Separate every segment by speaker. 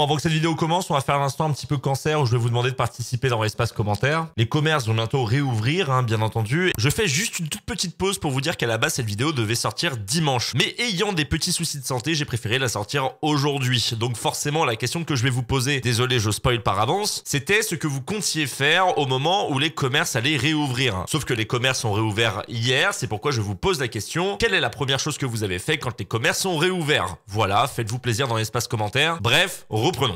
Speaker 1: Bon, avant que cette vidéo commence, on va faire l'instant un petit peu cancer où je vais vous demander de participer dans l'espace commentaire. Les commerces vont bientôt réouvrir, hein, bien entendu. Je fais juste une toute petite pause pour vous dire qu'à la base, cette vidéo devait sortir dimanche. Mais ayant des petits soucis de santé, j'ai préféré la sortir aujourd'hui. Donc forcément, la question que je vais vous poser, désolé, je spoil par avance, c'était ce que vous comptiez faire au moment où les commerces allaient réouvrir. Sauf que les commerces ont réouvert hier, c'est pourquoi je vous pose la question, quelle est la première chose que vous avez fait quand les commerces ont réouvert? Voilà, faites-vous plaisir dans l'espace commentaire. Bref,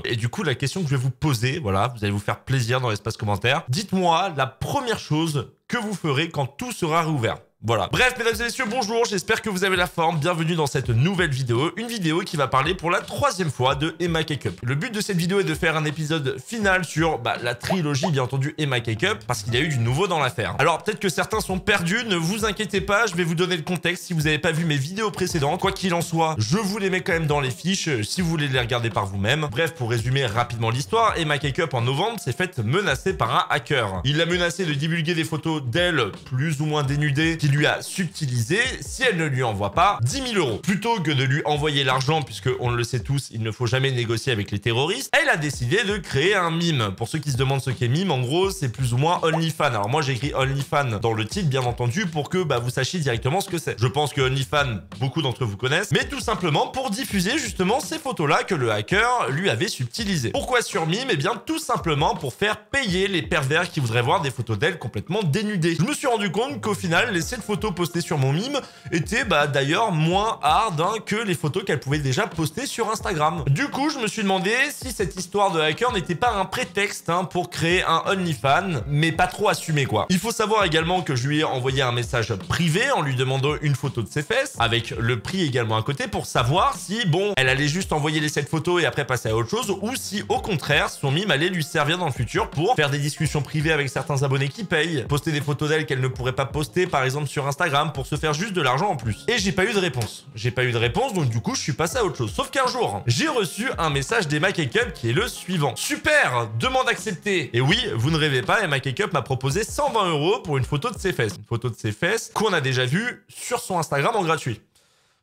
Speaker 1: Et du coup, la question que je vais vous poser, voilà, vous allez vous faire plaisir dans l'espace commentaire. Dites-moi la première chose que vous ferez quand tout sera réouvert. Voilà. Bref, mesdames et messieurs, bonjour, j'espère que vous avez la forme. Bienvenue dans cette nouvelle vidéo. Une vidéo qui va parler pour la troisième fois de Emma Cake-Up. Le but de cette vidéo est de faire un épisode final sur bah, la trilogie, bien entendu, Emma Cake-Up, parce qu'il y a eu du nouveau dans l'affaire. Alors, peut-être que certains sont perdus, ne vous inquiétez pas, je vais vous donner le contexte si vous n'avez pas vu mes vidéos précédentes. Quoi qu'il en soit, je vous les mets quand même dans les fiches, euh, si vous voulez les regarder par vous-même. Bref, pour résumer rapidement l'histoire, Emma Cake-Up, en novembre, s'est faite menacer par un hacker. Il l'a menacé de divulguer des photos d'elle, plus ou moins dénudées, lui a subtilisé si elle ne lui envoie pas 10 000 euros. Plutôt que de lui envoyer l'argent, puisque on le sait tous, il ne faut jamais négocier avec les terroristes, elle a décidé de créer un mime. Pour ceux qui se demandent ce qu'est mime, en gros, c'est plus ou moins OnlyFans. Alors moi, j'ai écrit OnlyFans dans le titre, bien entendu, pour que bah, vous sachiez directement ce que c'est. Je pense que OnlyFans, beaucoup d'entre vous connaissent, mais tout simplement pour diffuser justement ces photos-là que le hacker lui avait subtilisées. Pourquoi sur mime? Eh bien, tout simplement pour faire payer les pervers qui voudraient voir des photos d'elle complètement dénudées. Je me suis rendu compte qu'au final, les 7 photos postées sur mon mime était bah, d'ailleurs moins hard hein, que les photos qu'elle pouvait déjà poster sur Instagram. Du coup, je me suis demandé si cette histoire de hacker n'était pas un prétexte hein, pour créer un OnlyFans, mais pas trop assumé quoi. Il faut savoir également que je lui ai envoyé un message privé en lui demandant une photo de ses fesses, avec le prix également à côté, pour savoir si, bon, elle allait juste envoyer les 7 photos et après passer à autre chose, ou si au contraire, son mime allait lui servir dans le futur pour faire des discussions privées avec certains abonnés qui payent, poster des photos d'elle qu'elle ne pourrait pas poster par exemple sur Instagram pour se faire juste de l'argent en plus. Et j'ai pas eu de réponse. J'ai pas eu de réponse, donc du coup, je suis passé à autre chose. Sauf qu'un jour, j'ai reçu un message d'Emma Cakeup qui est le suivant. Super Demande acceptée Et oui, vous ne rêvez pas, Emma Cakeup m'a proposé 120 euros pour une photo de ses fesses. Une photo de ses fesses qu'on a déjà vue sur son Instagram en gratuit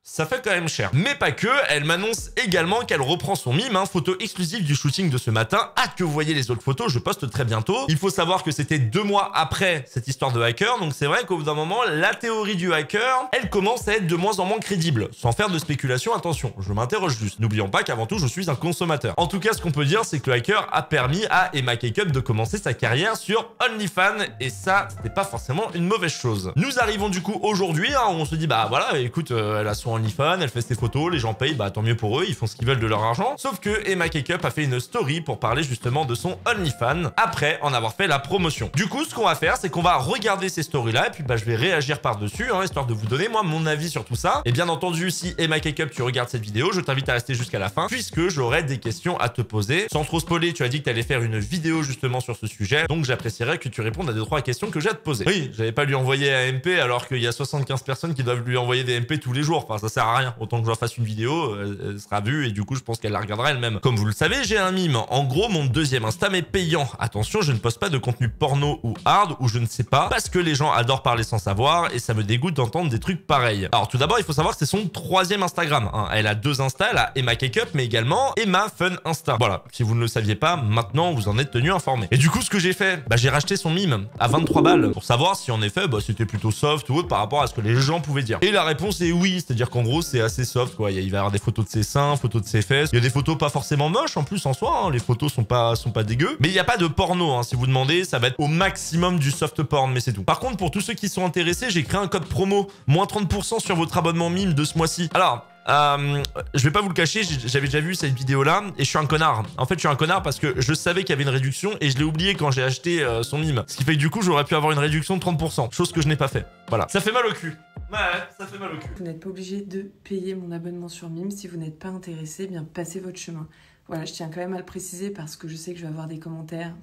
Speaker 1: ça fait quand même cher. Mais pas que, elle m'annonce également qu'elle reprend son mime, hein, photo exclusive du shooting de ce matin. Hâte que vous voyez les autres photos, je poste très bientôt. Il faut savoir que c'était deux mois après cette histoire de hacker, donc c'est vrai qu'au bout d'un moment, la théorie du hacker, elle commence à être de moins en moins crédible. Sans faire de spéculation, attention, je m'interroge juste. N'oublions pas qu'avant tout, je suis un consommateur. En tout cas, ce qu'on peut dire, c'est que le hacker a permis à Emma Cakeup de commencer sa carrière sur OnlyFans, et ça, c'était pas forcément une mauvaise chose. Nous arrivons du coup aujourd'hui, hein, on se dit, bah voilà, écoute, euh, elle a son OnlyFans, elle fait ses photos, les gens payent, bah tant mieux pour eux, ils font ce qu'ils veulent de leur argent. Sauf que Emma Cakeup a fait une story pour parler justement de son OnlyFans après en avoir fait la promotion. Du coup, ce qu'on va faire, c'est qu'on va regarder ces stories-là et puis bah je vais réagir par-dessus, hein, histoire de vous donner moi mon avis sur tout ça. Et bien entendu, si Emma Cakeup tu regardes cette vidéo, je t'invite à rester jusqu'à la fin puisque j'aurai des questions à te poser. Sans trop spoiler, tu as dit que tu allais faire une vidéo justement sur ce sujet, donc j'apprécierais que tu répondes à deux trois questions que j'ai à te poser. Oui, j'avais pas lui envoyer un MP alors qu'il y a 75 personnes qui doivent lui envoyer des MP tous les jours. Enfin, ça sert à rien. Autant que je fasse une vidéo, elle sera vue et du coup, je pense qu'elle la regardera elle-même. Comme vous le savez, j'ai un mime. En gros, mon deuxième Insta m'est payant. Attention, je ne poste pas de contenu porno ou hard ou je ne sais pas parce que les gens adorent parler sans savoir et ça me dégoûte d'entendre des trucs pareils. Alors, tout d'abord, il faut savoir que c'est son troisième Instagram. Hein. Elle a deux Insta, elle a Emma Cakeup, mais également Emma Fun Insta. Voilà. Si vous ne le saviez pas, maintenant, vous en êtes tenu informé. Et du coup, ce que j'ai fait, bah, j'ai racheté son mime à 23 balles pour savoir si en effet, bah, c'était plutôt soft ou autre par rapport à ce que les gens pouvaient dire. Et la réponse est oui, c'est-à-dire qu'en gros, c'est assez soft, quoi. Il va y avoir des photos de ses seins, photos de ses fesses. Il y a des photos pas forcément moches en plus en soi. Hein. Les photos sont pas, sont pas dégueu. Mais il n'y a pas de porno. Hein. Si vous demandez, ça va être au maximum du soft porn, mais c'est tout. Par contre, pour tous ceux qui sont intéressés, j'ai créé un code promo moins 30% sur votre abonnement mime de ce mois-ci. Alors, euh, je vais pas vous le cacher, j'avais déjà vu cette vidéo là et je suis un connard. En fait, je suis un connard parce que je savais qu'il y avait une réduction et je l'ai oublié quand j'ai acheté euh, son mime. Ce qui fait que du coup, j'aurais pu avoir une réduction de 30%, chose que je n'ai pas fait. Voilà. Ça fait mal au cul. Ouais, ça fait mal au cul.
Speaker 2: Vous n'êtes pas obligé de payer mon abonnement sur Mime. Si vous n'êtes pas intéressé, bien passez votre chemin. Voilà, je tiens quand même à le préciser parce que je sais que je vais avoir des commentaires.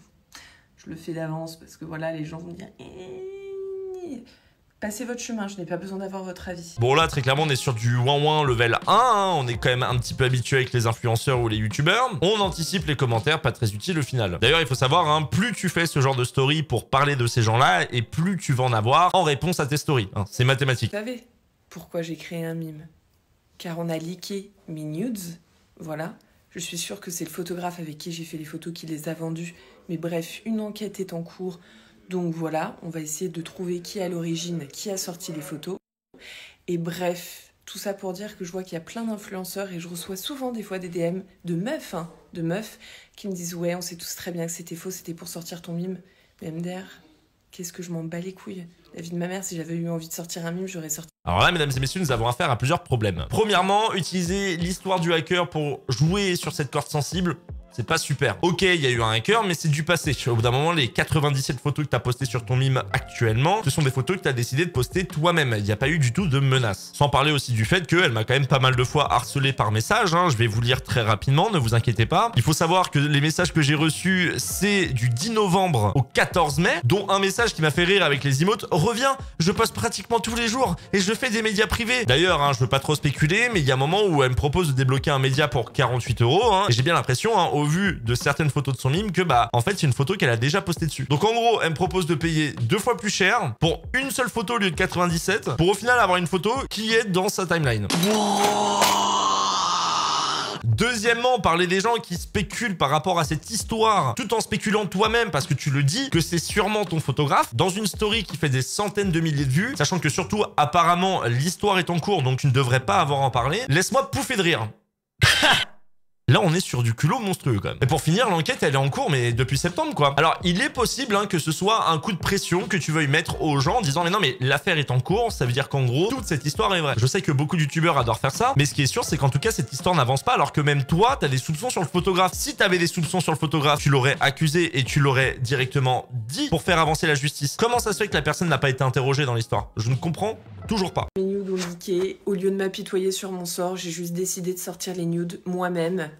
Speaker 2: Je le fais d'avance parce que voilà, les gens vont dire eh, Passez votre chemin, je n'ai pas besoin d'avoir votre avis.
Speaker 1: Bon là, très clairement, on est sur du ouin ouin level 1, hein. on est quand même un petit peu habitué avec les influenceurs ou les youtubeurs. On anticipe les commentaires, pas très utile au final. D'ailleurs, il faut savoir, hein, plus tu fais ce genre de story pour parler de ces gens-là, et plus tu vas en avoir en réponse à tes stories. Hein. C'est mathématique.
Speaker 2: Vous savez pourquoi j'ai créé un mime? Car on a leaké mes nudes, voilà, Je suis sûre que c'est le photographe avec qui j'ai fait les photos qui les a vendues. Mais bref, une enquête est en cours. Donc voilà, on va essayer de trouver qui à l'origine, qui a sorti les photos. Et bref, tout ça pour dire que je vois qu'il y a plein d'influenceurs et je reçois souvent des fois des DM de meufs, hein, de meufs, qui me disent ouais, on sait tous très bien que c'était faux, c'était pour sortir ton mime. Mais MDR, qu'est-ce que je m'en bats les couilles La vie de ma mère, si j'avais eu envie de sortir un mime, j'aurais sorti.
Speaker 1: Alors là, mesdames et messieurs, nous avons affaire à plusieurs problèmes. Premièrement, utiliser l'histoire du hacker pour jouer sur cette corde sensible, c'est pas super. Ok, il y a eu un hacker, mais c'est du passé. Au bout d'un moment, les 97 photos que tu as postées sur ton mime actuellement, ce sont des photos que tu as décidé de poster toi-même. Il n'y a pas eu du tout de menace. Sans parler aussi du fait qu'elle m'a quand même pas mal de fois harcelé par message. Hein. Je vais vous lire très rapidement, ne vous inquiétez pas. Il faut savoir que les messages que j'ai reçus, c'est du 10 novembre au 14 mai, dont un message qui m'a fait rire avec les emotes. Reviens, je poste pratiquement tous les jours et je fais des médias privés. D'ailleurs, hein, je veux pas trop spéculer, mais il y a un moment où elle me propose de débloquer un média pour 48 euros. Hein. j'ai bien l'impression, hein, au vu de certaines photos de son mime que bah en fait c'est une photo qu'elle a déjà postée dessus. Donc en gros, elle me propose de payer deux fois plus cher pour une seule photo au lieu de 97 pour au final avoir une photo qui est dans sa timeline. Deuxièmement, parler des gens qui spéculent par rapport à cette histoire, tout en spéculant toi-même, parce que tu le dis, que c'est sûrement ton photographe, dans une story qui fait des centaines de milliers de vues, sachant que surtout, apparemment, l'histoire est en cours, donc tu ne devrais pas avoir en parler, laisse-moi pouffer de rire. Là, on est sur du culot monstrueux quand même. Et pour finir, l'enquête, elle est en cours, mais depuis septembre, quoi. Alors, il est possible hein, que ce soit un coup de pression que tu veuilles mettre aux gens en disant, mais non, mais l'affaire est en cours, ça veut dire qu'en gros, toute cette histoire est vraie. Je sais que beaucoup de youtubeurs adorent faire ça, mais ce qui est sûr, c'est qu'en tout cas, cette histoire n'avance pas, alors que même toi, t'as des soupçons sur le photographe. Si t'avais des soupçons sur le photographe, tu l'aurais accusé et tu l'aurais directement dit pour faire avancer la justice. Comment ça se fait que la personne n'a pas été interrogée dans l'histoire? Je ne comprends toujours pas.
Speaker 2: Au lieu de m'apitoyer sur mon sort, j'ai juste décidé de sortir les nudes moi-même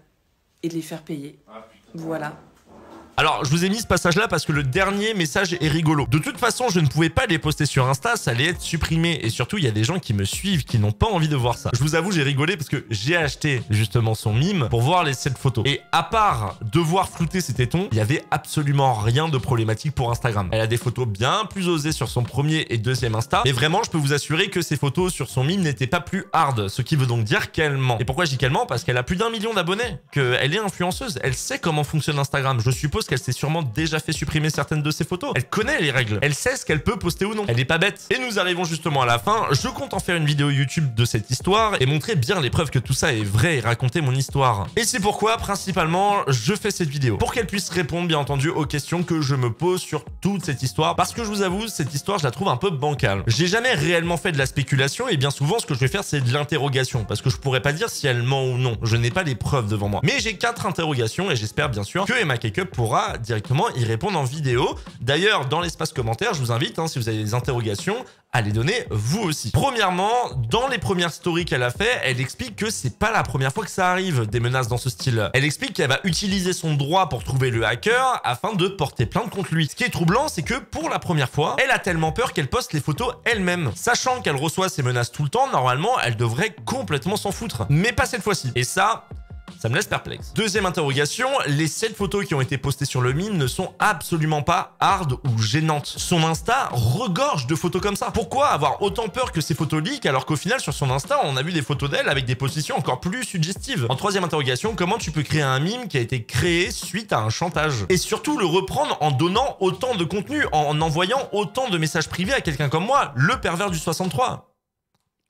Speaker 2: et de les faire payer. Ah, voilà.
Speaker 1: Alors, je vous ai mis ce passage-là parce que le dernier message est rigolo. De toute façon, je ne pouvais pas les poster sur Insta, ça allait être supprimé. Et surtout, il y a des gens qui me suivent, qui n'ont pas envie de voir ça. Je vous avoue, j'ai rigolé parce que j'ai acheté justement son mime pour voir les 7 photos. Et à part devoir flouter ses tétons, il y avait absolument rien de problématique pour Instagram. Elle a des photos bien plus osées sur son premier et deuxième Insta. Et vraiment, je peux vous assurer que ces photos sur son mime n'étaient pas plus hard. Ce qui veut donc dire qu'elle ment. Et pourquoi je dis qu'elle ment? Parce qu'elle a plus d'un million d'abonnés, qu'elle est influenceuse. Elle sait comment fonctionne Instagram. Je suppose qu'elle s'est sûrement déjà fait supprimer certaines de ses photos. Elle connaît les règles. Elle sait ce qu'elle peut poster ou non. Elle n'est pas bête. Et nous arrivons justement à la fin. Je compte en faire une vidéo YouTube de cette histoire et montrer bien les preuves que tout ça est vrai et raconter mon histoire. Et c'est pourquoi, principalement, je fais cette vidéo. Pour qu'elle puisse répondre, bien entendu, aux questions que je me pose sur toute cette histoire. Parce que je vous avoue, cette histoire, je la trouve un peu bancale. J'ai jamais réellement fait de la spéculation et bien souvent, ce que je vais faire, c'est de l'interrogation. Parce que je pourrais pas dire si elle ment ou non. Je n'ai pas les preuves devant moi. Mais j'ai quatre interrogations et j'espère bien sûr que Emma Cakeup pourra dire directement y répondre en vidéo. D'ailleurs, dans l'espace commentaire, je vous invite, hein, si vous avez des interrogations, à les donner vous aussi. Premièrement, dans les premières stories qu'elle a fait, elle explique que c'est pas la première fois que ça arrive, des menaces dans ce style. Elle explique qu'elle va utiliser son droit pour trouver le hacker afin de porter plainte contre lui. Ce qui est troublant, c'est que pour la première fois, elle a tellement peur qu'elle poste les photos elle-même. Sachant qu'elle reçoit ces menaces tout le temps, normalement, elle devrait complètement s'en foutre. Mais pas cette fois-ci. Et ça, ça me laisse perplexe. Deuxième interrogation, les 7 photos qui ont été postées sur le mime ne sont absolument pas hard ou gênantes. Son Insta regorge de photos comme ça. Pourquoi avoir autant peur que ces photos leak alors qu'au final sur son Insta on a vu des photos d'elle avec des positions encore plus suggestives? En troisième interrogation, comment tu peux créer un mime qui a été créé suite à un chantage? Et surtout le reprendre en donnant autant de contenu, en envoyant autant de messages privés à quelqu'un comme moi, le pervers du 63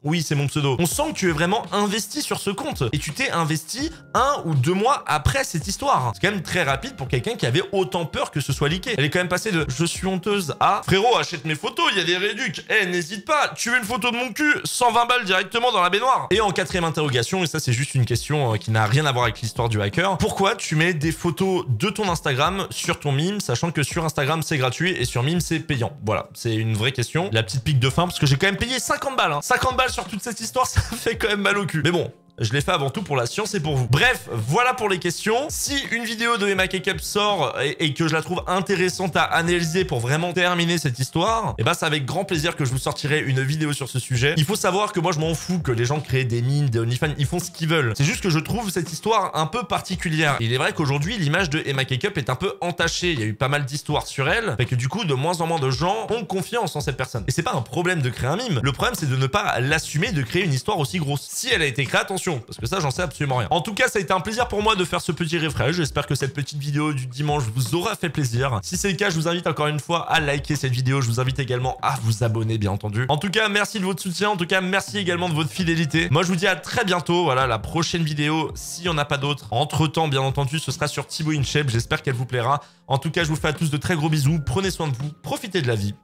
Speaker 1: oui, c'est mon pseudo. On sent que tu es vraiment investi sur ce compte. Et tu t'es investi un ou deux mois après cette histoire. C'est quand même très rapide pour quelqu'un qui avait autant peur que ce soit leaké. Elle est quand même passée de « je suis honteuse » à « frérot, achète mes photos, il y a des réducs. Eh, n'hésite pas, tu veux une photo de mon cul 120 balles directement dans la baignoire. » Et en quatrième interrogation, et ça c'est juste une question euh, qui n'a rien à voir avec l'histoire du hacker, pourquoi tu mets des photos de ton Instagram sur ton mime, sachant que sur Instagram c'est gratuit et sur mime c'est payant? Voilà, c'est une vraie question. La petite pique de fin, parce que j'ai quand même payé 50 balles. Hein. 50 balles sur toute cette histoire, ça fait quand même mal au cul. Mais bon, je l'ai fait avant tout pour la science et pour vous. Bref, voilà pour les questions. Si une vidéo de Emma Cakeup sort et, que je la trouve intéressante à analyser pour vraiment terminer cette histoire, et eh ben, c'est avec grand plaisir que je vous sortirai une vidéo sur ce sujet. Il faut savoir que moi je m'en fous que les gens créent des mines, des OnlyFans, ils font ce qu'ils veulent. C'est juste que je trouve cette histoire un peu particulière. il est vrai qu'aujourd'hui l'image de Emma Cakeup est un peu entachée. Il y a eu pas mal d'histoires sur elle, fait que du coup de moins en moins de gens ont confiance en cette personne. Et c'est pas un problème de créer un mime. Le problème c'est de ne pas l'assumer, de créer une histoire aussi grosse. Si elle a été créée, attention parce que ça, j'en sais absolument rien. En tout cas, ça a été un plaisir pour moi de faire ce petit refresh. J'espère que cette petite vidéo du dimanche vous aura fait plaisir. Si c'est le cas, je vous invite encore une fois à liker cette vidéo. Je vous invite également à vous abonner, bien entendu. En tout cas, merci de votre soutien. En tout cas, merci également de votre fidélité. Moi, je vous dis à très bientôt. Voilà, la prochaine vidéo, s'il n'y en a pas d'autres. Entre-temps, bien entendu, ce sera sur Thibaut InShape. J'espère qu'elle vous plaira. En tout cas, je vous fais à tous de très gros bisous. Prenez soin de vous, profitez de la vie.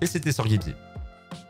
Speaker 1: Et c'était.